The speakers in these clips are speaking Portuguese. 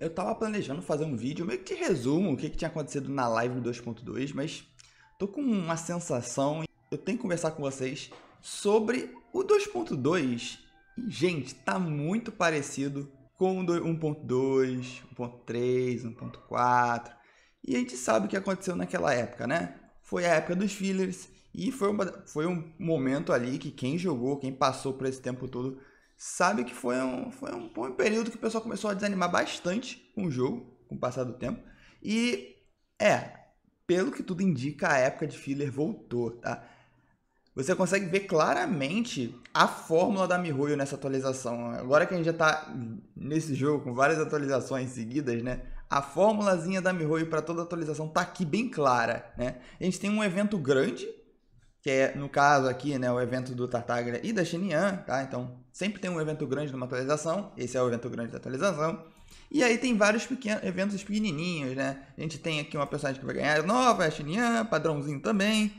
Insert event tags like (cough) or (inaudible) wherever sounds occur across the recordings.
Eu tava planejando fazer um vídeo meio que resumo o que, que tinha acontecido na live 2.2, mas tô com uma sensação, eu tenho que conversar com vocês sobre o 2.2. E, gente, tá muito parecido com o 1.2, 1.3, 1.4. E a gente sabe o que aconteceu naquela época, né? Foi a época dos fillers e foi, uma, foi um momento ali que quem jogou, quem passou por esse tempo todo, sabe que foi um, foi um bom período que o pessoal começou a desanimar bastante com o jogo, com o passar do tempo. E é, pelo que tudo indica, a época de filler voltou, tá? Você consegue ver claramente a fórmula da MiHoYo nessa atualização. Agora que a gente já tá nesse jogo com várias atualizações seguidas, né? A fórmulazinha da MiHoYo para toda atualização tá aqui bem clara, né? A gente tem um evento grande que é, no caso aqui, né, o evento do Tartaglia e da Xinian, tá? Então, sempre tem um evento grande numa atualização, esse é o evento grande da atualização. E aí tem vários pequenos, eventos pequenininhos, né? A gente tem aqui uma personagem que vai ganhar nova, a Xinian, padrãozinho também.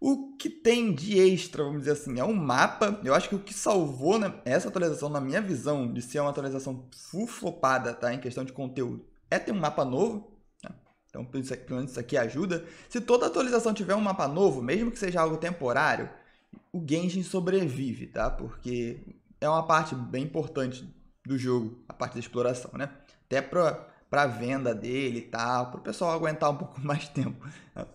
O que tem de extra, vamos dizer assim, é um mapa. Eu acho que o que salvou né, essa atualização, na minha visão, de ser uma atualização full flopada, tá? Em questão de conteúdo, é ter um mapa novo. Então, pelo menos isso aqui ajuda. Se toda atualização tiver um mapa novo, mesmo que seja algo temporário, o Genshin sobrevive, tá? Porque é uma parte bem importante do jogo, a parte da exploração, né? Até pra, pra venda dele e tal, pro pessoal aguentar um (laughs) pouco mais tempo. Né?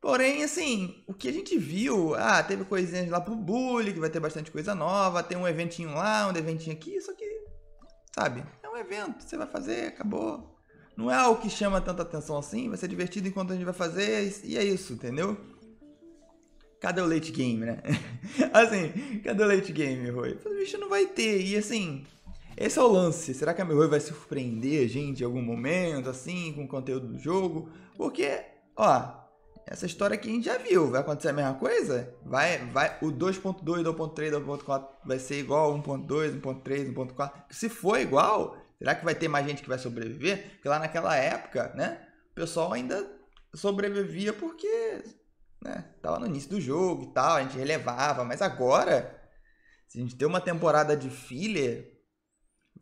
Porém, assim, o que a gente viu, ah, teve coisinhas lá pro Bully, que vai ter bastante coisa nova, tem um eventinho lá, um eventinho aqui, isso aqui, sabe? É um evento, você vai fazer, acabou, não é algo que chama tanta atenção assim, vai ser divertido enquanto a gente vai fazer, e é isso, entendeu? Cadê o late game, né? (laughs) assim, cadê o late game, Rui? O bicho não vai ter, e assim, esse é o lance. Será que a Rui vai surpreender a gente em algum momento, assim, com o conteúdo do jogo? Porque, ó, essa história aqui a gente já viu. Vai acontecer a mesma coisa? Vai, vai, o 2.2, 2.3, 2.4 vai ser igual 1.2, 1.3, 1.4. Se for igual, Será que vai ter mais gente que vai sobreviver? Porque lá naquela época, né, o pessoal ainda sobrevivia porque, né, tava no início do jogo e tal, a gente relevava, mas agora, se a gente ter uma temporada de filler,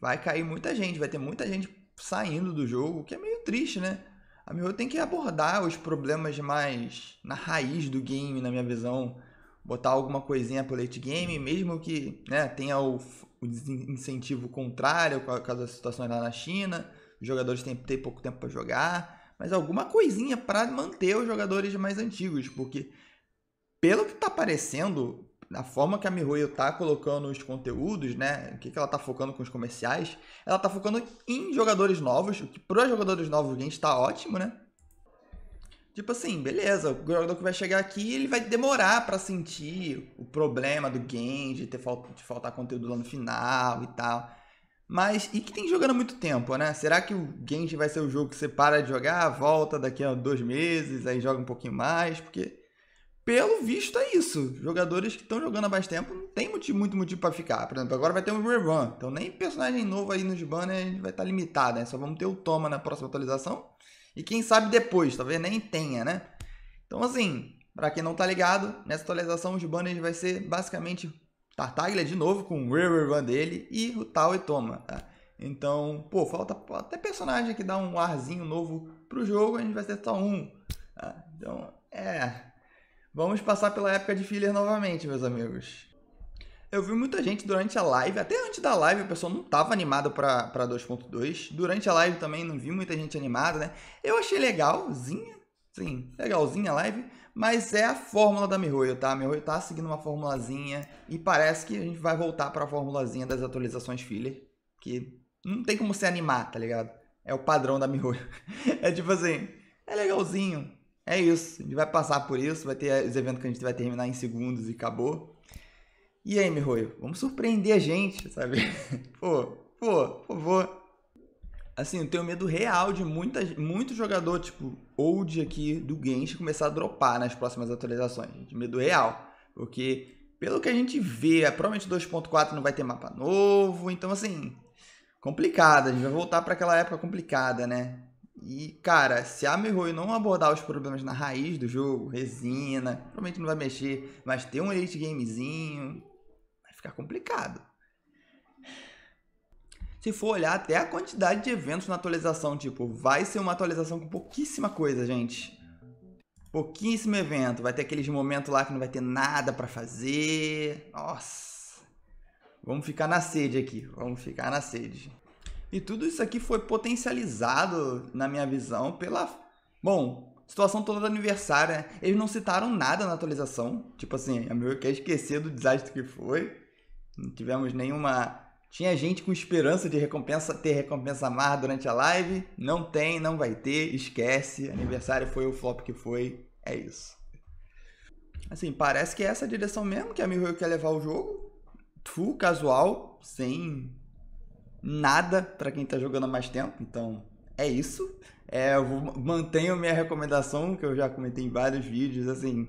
vai cair muita gente, vai ter muita gente saindo do jogo, o que é meio triste, né? A Miho tem que abordar os problemas mais na raiz do game, na minha visão. Botar alguma coisinha pro late game, mesmo que né, tenha o, o incentivo contrário, por causa das situações lá na China, os jogadores têm, têm pouco tempo para jogar, mas alguma coisinha para manter os jogadores mais antigos, porque pelo que está aparecendo, a forma que a MiHoYo está colocando os conteúdos, né, o que, que ela está focando com os comerciais, ela está focando em jogadores novos, o que para jogadores novos game está ótimo, né? Tipo assim, beleza, o que vai chegar aqui, ele vai demorar para sentir o problema do game, de ter falta, de faltar conteúdo lá no final e tal. Mas, e que tem jogando muito tempo, né? Será que o Genji vai ser o jogo que você para de jogar, volta daqui a dois meses, aí joga um pouquinho mais? Porque, pelo visto, é isso. Jogadores que estão jogando há mais tempo não tem motivo, muito motivo para ficar. Por exemplo, agora vai ter um rerun. Então, nem personagem novo aí nos banners vai estar tá limitado, né? Só vamos ter o Toma na próxima atualização. E quem sabe depois, talvez nem tenha, né? Então, assim, para quem não tá ligado, nessa atualização os banners vai ser basicamente Tartaglia de novo com o River dele e o Tal e Toma, tá? Então, pô, falta até personagem que dá um arzinho novo pro jogo, a gente vai ser só um. Tá? Então, é. Vamos passar pela época de filler novamente, meus amigos. Eu vi muita gente durante a live, até antes da live o pessoal não estava animado para 2.2. Durante a live também não vi muita gente animada, né? Eu achei legalzinha, sim, legalzinha a live, mas é a fórmula da MiHoYo, tá? A MiHoYo tá seguindo uma formulazinha e parece que a gente vai voltar para a formulazinha das atualizações filler, que não tem como se animar, tá ligado? É o padrão da MiHoYo. (laughs) é tipo assim, é legalzinho, é isso. A gente vai passar por isso, vai ter os eventos que a gente vai terminar em segundos e acabou. E aí, Mihoyo, vamos surpreender a gente, sabe? (laughs) pô, pô, por favor. Assim, eu tenho medo real de muita, muito jogador, tipo, old aqui do Genshin começar a dropar nas próximas atualizações. Gente. Medo real. Porque, pelo que a gente vê, é, provavelmente 2.4 não vai ter mapa novo. Então, assim, complicado. A gente vai voltar para aquela época complicada, né? E, cara, se a Mihoyo não abordar os problemas na raiz do jogo, resina, provavelmente não vai mexer, mas ter um elite gamezinho, ficar complicado. se for olhar até a quantidade de eventos na atualização, tipo, vai ser uma atualização com pouquíssima coisa, gente. Pouquíssimo evento, vai ter aqueles momentos lá que não vai ter nada para fazer. Nossa. Vamos ficar na sede aqui, vamos ficar na sede. E tudo isso aqui foi potencializado, na minha visão, pela. Bom, situação toda do aniversário, né? Eles não citaram nada na atualização. Tipo assim, a meu quer esquecer do desastre que foi. Não tivemos nenhuma tinha gente com esperança de recompensa ter recompensa mais durante a live. Não tem, não vai ter, esquece. Aniversário foi o flop que foi. É isso. Assim, parece que é essa a direção mesmo que a MiHoYo quer levar o jogo. Full casual, sem nada para quem tá jogando há mais tempo. Então, é isso. É, eu mantenho minha recomendação, que eu já comentei em vários vídeos, assim.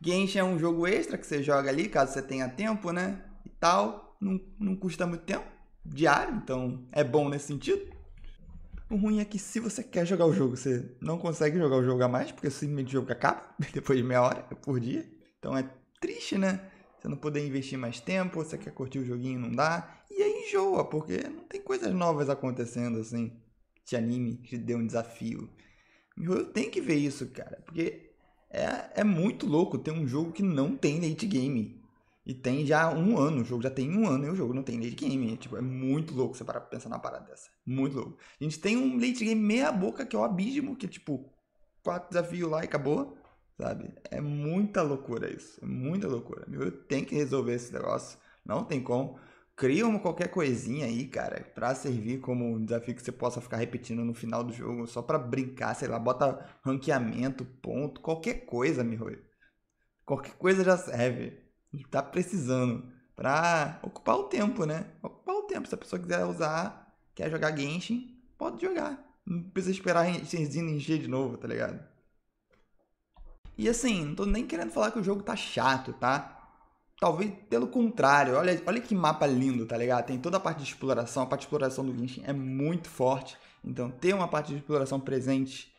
Genshin é um jogo extra que você joga ali, caso você tenha tempo, né? Tal não, não custa muito tempo, diário, então é bom nesse sentido. O ruim é que se você quer jogar o jogo, você não consegue jogar o jogo a mais, porque simplesmente o jogo acaba (laughs) depois de meia hora por dia. Então é triste, né? Você não poder investir mais tempo, você quer curtir o joguinho, não dá. E aí enjoa, porque não tem coisas novas acontecendo assim. Te anime, te dê um desafio. Eu tenho que ver isso, cara, porque é, é muito louco ter um jogo que não tem late game. E tem já um ano, o jogo já tem um ano e o jogo não tem late game. Tipo, é muito louco você parar pra pensar numa parada dessa. Muito louco. A gente tem um late game meia boca que é o abismo, que é tipo, quatro desafios lá e acabou. Sabe? É muita loucura isso. É muita loucura. Eu tenho que resolver esse negócio. Não tem como. Cria uma qualquer coisinha aí, cara, pra servir como um desafio que você possa ficar repetindo no final do jogo, só pra brincar, sei lá, bota ranqueamento, ponto, qualquer coisa, Mihoyo. Qualquer coisa já serve tá precisando para ocupar o tempo, né? Ocupar o tempo. Se a pessoa quiser usar, quer jogar Genshin, pode jogar. Não precisa esperar a resina encher de novo, tá ligado? E assim, não tô nem querendo falar que o jogo tá chato, tá? Talvez pelo contrário. Olha, olha que mapa lindo, tá ligado? Tem toda a parte de exploração. A parte de exploração do Genshin é muito forte. Então, ter uma parte de exploração presente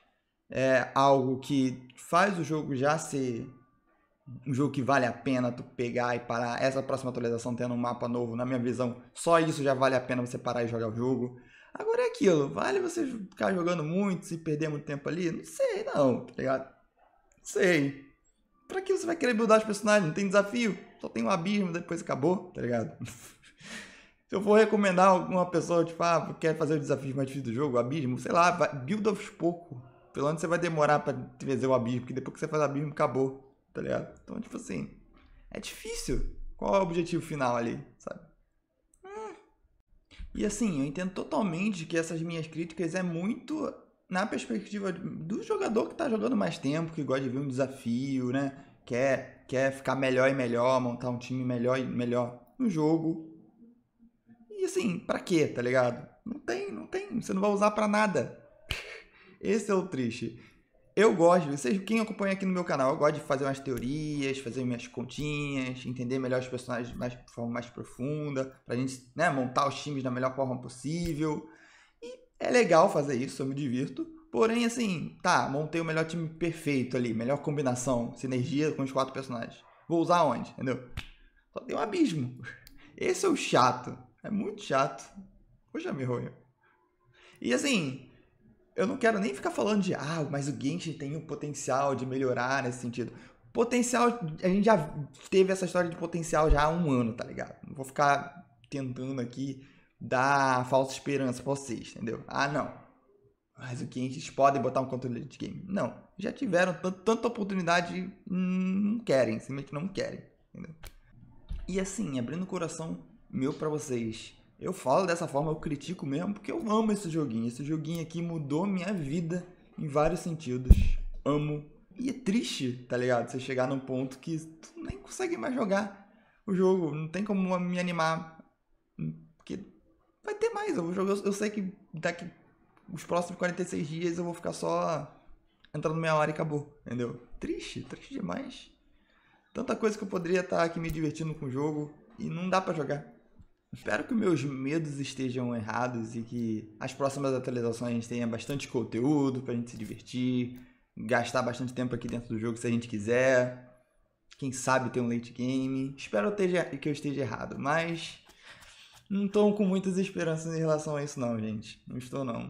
é algo que faz o jogo já ser um jogo que vale a pena tu pegar e parar. Essa próxima atualização tendo um mapa novo, na minha visão, só isso já vale a pena você parar e jogar o jogo. Agora é aquilo, vale você ficar jogando muito, se perder muito tempo ali? Não sei, não, tá ligado? Não sei. Pra que você vai querer buildar os personagens? Não tem desafio, só tem um abismo, depois acabou, tá ligado? (laughs) se eu for recomendar alguma pessoa, tipo, ah, quer fazer o desafio mais difícil do jogo, o abismo, sei lá, build aos poucos. Pelo menos você vai demorar pra fazer o abismo, porque depois que você faz o abismo, acabou tá ligado? Então, tipo assim, é difícil. Qual é o objetivo final ali, sabe? Hum. E assim, eu entendo totalmente que essas minhas críticas é muito na perspectiva do jogador que tá jogando mais tempo, que gosta de ver um desafio, né? Quer, quer ficar melhor e melhor, montar um time melhor e melhor no jogo. E assim, pra quê, tá ligado? Não tem, não tem. Você não vai usar pra nada. (laughs) Esse é o triste. Eu gosto, vocês, quem acompanha aqui no meu canal, eu gosto de fazer umas teorias, fazer minhas continhas, entender melhor os personagens mais, de forma mais profunda, pra gente né, montar os times da melhor forma possível. E é legal fazer isso, eu me divirto. Porém, assim, tá, montei o melhor time perfeito ali, melhor combinação, sinergia com os quatro personagens. Vou usar onde? Entendeu? Só tem um abismo. Esse é o chato. É muito chato. Poxa, me ruim. E assim, eu não quero nem ficar falando de, ah, mas o Genshin tem o potencial de melhorar nesse sentido. Potencial, a gente já teve essa história de potencial já há um ano, tá ligado? Não vou ficar tentando aqui dar falsa esperança pra vocês, entendeu? Ah, não. Mas o Genshin podem botar um controle de game. Não. Já tiveram tanta oportunidade não querem, simplesmente não querem, entendeu? E assim, abrindo o coração meu para vocês, eu falo dessa forma, eu critico mesmo, porque eu amo esse joguinho. Esse joguinho aqui mudou minha vida em vários sentidos. Amo. E é triste, tá ligado? Você chegar num ponto que tu nem consegue mais jogar o jogo. Não tem como me animar. Porque vai ter mais. Eu jogar. Eu sei que daqui os próximos 46 dias eu vou ficar só entrando meia hora e acabou. Entendeu? Triste, triste demais. Tanta coisa que eu poderia estar aqui me divertindo com o jogo e não dá para jogar. Espero que meus medos estejam errados e que as próximas atualizações tenha bastante conteúdo pra gente se divertir, gastar bastante tempo aqui dentro do jogo se a gente quiser. Quem sabe ter um late game. Espero que eu esteja errado, mas não tô com muitas esperanças em relação a isso não, gente. Não estou não.